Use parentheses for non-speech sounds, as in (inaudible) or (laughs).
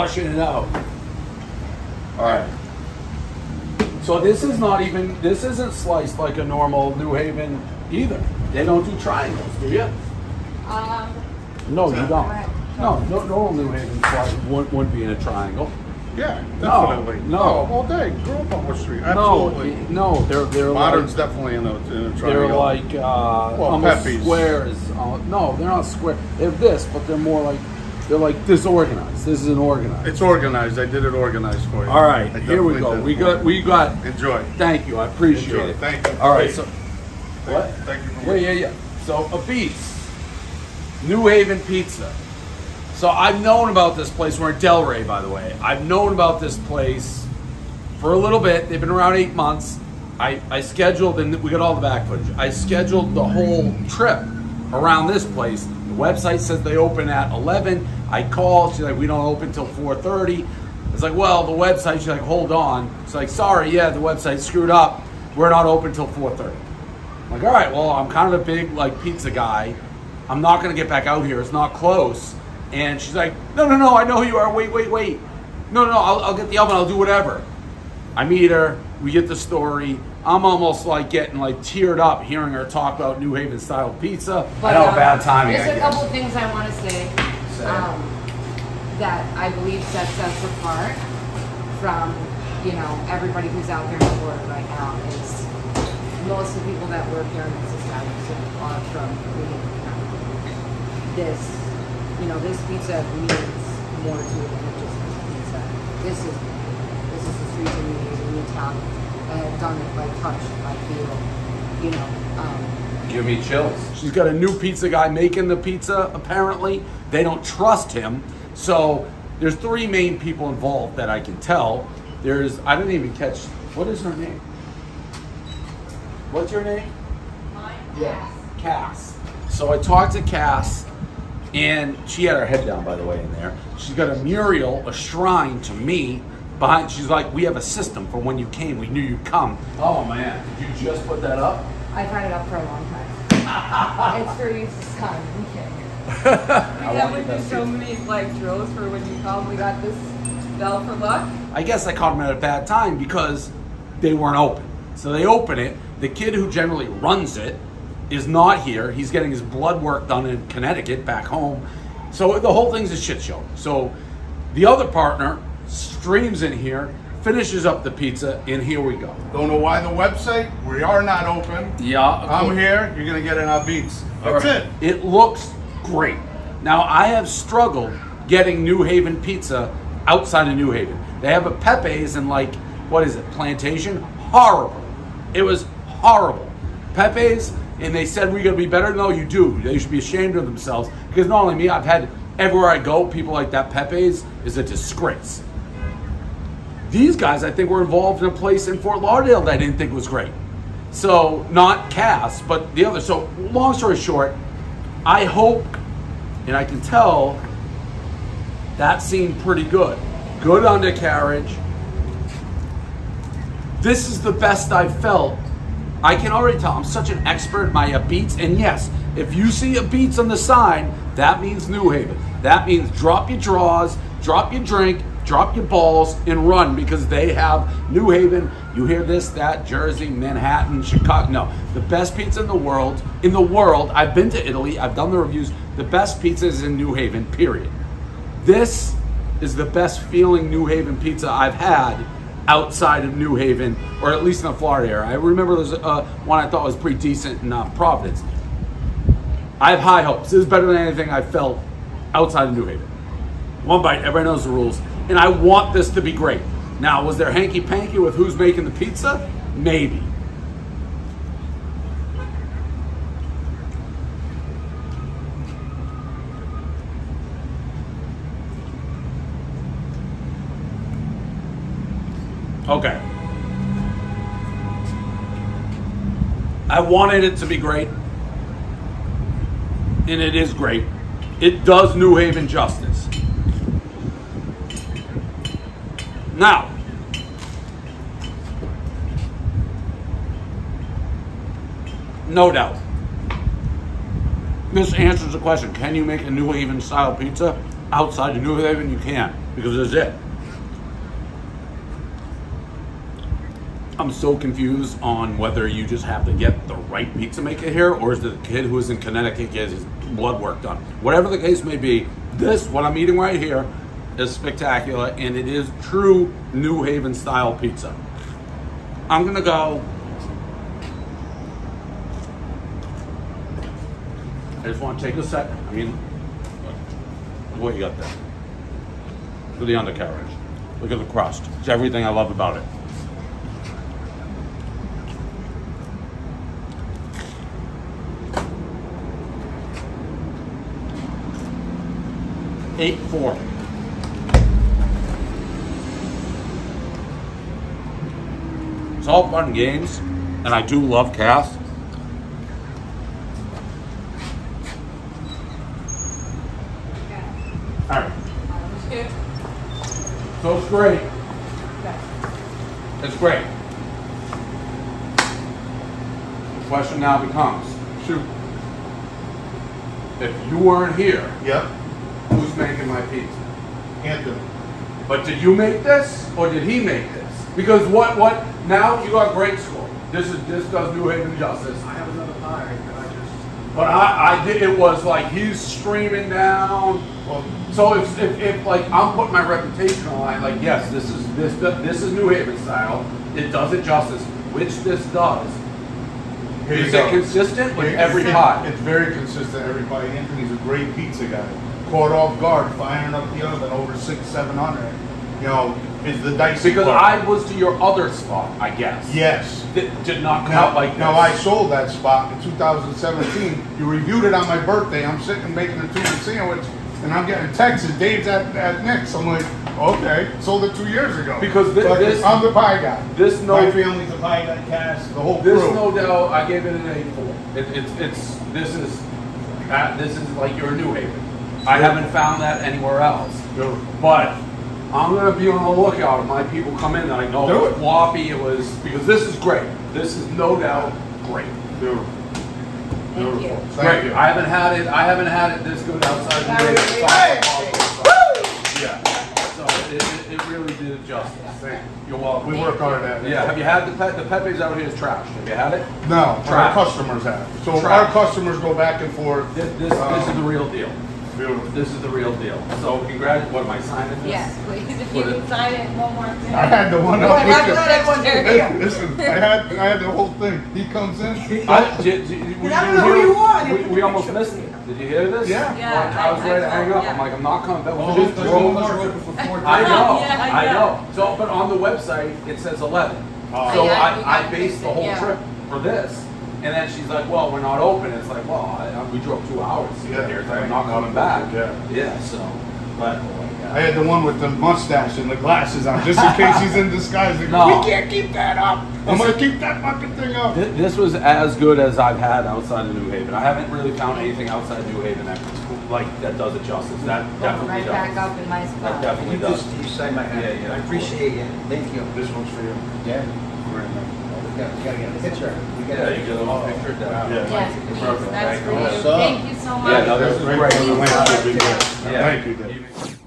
rushing it out. All right. So this is not even, this isn't sliced like a normal New Haven either. They don't do triangles, do you? Um, No, you don't. No, no, no New Haven slice wouldn't, wouldn't be in a triangle. Yeah, definitely. no. Oh, all day. Grew up on West Street. Absolutely. no, they're they're Modern's like, definitely in a, in a triangle. they're like uh, almost Pepe's. squares. Uh, no, they're not square. They're this, but they're more like they're like disorganized. This isn't organized. it's organized. I did it organized for you. All right, I here we definitely go. did. We got we got. Enjoy. Thank you, I appreciate Enjoy. it. Thank you. All right, so Thank- what? Thank you for Yeah, yeah, yeah. So Ah-Beetz, New Haven Pizza. So I've known about this place. We're in Delray, by the way. I've known about this place for a little bit. They've been around eight months. I, I scheduled, and we got all the back footage. I scheduled the whole trip around this place. The website says they open at 11. I called. She's like, we don't open till 4:30. It's like, well, the website. She's like, hold on. It's like, sorry, yeah, the website screwed up. We're not open till 4:30. I'm like, all right, well, I'm kind of a big like pizza guy. I'm not gonna get back out here. It's not close. And she's like, no, no, no, I know who you are. Wait, wait, wait. No, no, no. I'll, I'll get the oven. I'll do whatever. I meet her. We get the story. I'm almost like getting like teared up hearing her talk about New Haven style pizza. I know, um, bad timing. I There's a couple things I want to Say. Um, that I believe sets us apart from, you know, everybody who's out there in the world right now is most of the people that work here in this establishment are from New Haven This, you know, this pizza means more to it than just this pizza. This is, this is the streets of New Haven, Newtown. I have done it by touch, by feel, you know, um, Give me chills. She's got a new pizza guy making the pizza, apparently. They don't trust him. So there's three main people involved that I can tell. There's, I didn't even catch, what is her name? What's your name? Yeah. Cass. So I talked to Cass, and she had her head down, by the way, in there. She's got a mural, a shrine to me behind. She's like, we have a system for when you came. We knew you'd come. Oh man, did you just put that up? I've had it up for a long time. (laughs) it's for you to sign. I'm kidding. (laughs) I Yeah, want we you do so many like drills for when you come. We got this bell for luck. I guess I caught them at a bad time because they weren't open. So they open it. The kid who generally runs it is not here. He's getting his blood work done in Connecticut back home. So the whole thing's a shit show. So the other partner streams in here, finishes up the pizza, and here we go. Don't know why the website. We are not open. Yeah, I'm here. You're gonna get in our beats. That's All right. it. It looks great. Now I have struggled getting New Haven pizza outside of New Haven. They have a Pepe's in like what is it, Plantation? Horrible. It was horrible. Pepe's, and they said we're gonna be better. No, you do. They should be ashamed of themselves because not only me, I've had everywhere I go, people like that. Pepe's is a disgrace. These guys, I think, were involved in a place in Fort Lauderdale that I didn't think was great. So not Cass, but the other. So long story short, I hope, and I can tell, that seemed pretty good. Good undercarriage. This is the best I've felt. I can already tell. I'm such an expert my beats, and yes, if you see a beats on the sign, that means New Haven. That means drop your draws, drop your drink, drop your balls, and run because they have New Haven. You hear this, that, Jersey, Manhattan, Chicago. No, the best pizza in the world. In the world, I've been to Italy. I've done the reviews. The best pizza is in New Haven. Period. This is the best feeling New Haven pizza I've had outside of New Haven, or at least in the Florida area. I remember there's uh, one I thought was pretty decent in uh, Providence. I have high hopes. This is better than anything I felt outside of New Haven. One bite, everybody knows the rules. And I want this to be great. Now, was there hanky panky with who's making the pizza? Maybe. Okay. I wanted it to be great. And it is great. It does New Haven justice. Now, no doubt. This answers the question can you make a New Haven style pizza outside of New Haven? You can. because this is it. I'm so confused on whether you just have to get the right pizza maker here, or is the kid who is in Connecticut gets his blood work done? Whatever the case may be, this what I'm eating right here is spectacular, and it is true New Haven style pizza. I'm gonna go. I just want to take a second. I mean, look what you got there. Look at the undercarriage. Look at the crust. It's everything I love about it. Eight four. It's all fun games, and I do love Cass. All right. So it's great. It's great. The question now becomes, Shoot. if you weren't here, Yep. who's making my pizza? Anthony. But did you make this or did he make this? Because what what now you got great score. This is this does New Haven justice. I have another pie, but I just. But I, I did it was like he's streaming down. Well, So if, if, if like I'm putting my reputation on line, like yes, this is this this is New Haven style. It does it justice, which this does. here you Is go. it consistent with It- every it- pie? It's very consistent, every pie. Anthony's a great pizza guy. Caught off guard, firing up the oven over six, seven hundred. You know, is the dicey Because part. I was to your other spot, I guess. Yes. That did not come Now, out like this. now I sold that spot in 2017. You reviewed it on my birthday. I'm sitting making a tuna sandwich, and I'm getting texts. Dave's at, at Nick's. I'm like, okay, sold it two years ago. Because thi- But this- I'm the pie guy. this no- my family's a pie guy. Cass the whole This crew. no doubt, I gave it an eight four. It, it's it's this is uh, this is like your New Haven. I haven't found that anywhere else. Beautiful. But I'm gonna be on the lookout. If my people come in, that I know Do it it. floppy. It was because this is great. This is no doubt great. Beautiful. Thank you. Beautiful. Great. Thank you. I haven't had it. I haven't had it this good outside of New Haven. Hey! Yeah. So it, it, it really did it justice. Thank you. You're welcome. We work hard at it. Yeah. Have you had the pe- the Pepe's out here is trash? Have you had it? No, Trash. our customers have. So Trash. our customers go back and forth. This this, this is the Um, real deal. Beautiful. This is the real deal. So congratulations. What am I signing this? Yes, please. If you can sign it one more time. I had the one up I with got you. that one there. Hey, Listen, I had I had the whole thing. He comes in. I, did, did, we, I don't know who you are. We, we almost missed it. Did you hear this? Yeah. Yeah, I, was I- ready to I hang up. yeah. I'm like, I'm not coming. That was Oh, just those drove- ones are open for four I know. Yeah, I I know. know. So, but on the website it says 11. Oh. so Yeah, we I, I got based the fixed it, whole yeah. trip for this. And then she's like, well, we're not open. It's like, well, I, I- we drove two hours to get here. It's like, right. I'm not coming back. Yeah. Yeah. So, but oh I had the one with the mustache and the glasses on, just in case he's in disguise. They (laughs) go, No. We can't keep that up. I'm gonna keep that fucking thing up. Th- This was as good as I've had outside of New Haven. I haven't really found anything outside of New Haven that like that does it justice. That definitely Right does. back up in my spot. That definitely You does. just, you signed my hand. Yeah, yeah. I appreciate it. Thank you. This one's for you. Yeah. We gotta, gotta get a picture. We Yeah, gotta- you get a little picture of that. Yeah. Yes, Perfect. That's Thank you. you. So- Thank you so much. Yeah, no, this is great. Thank you. forward to it. Yeah. Thank you, Dave.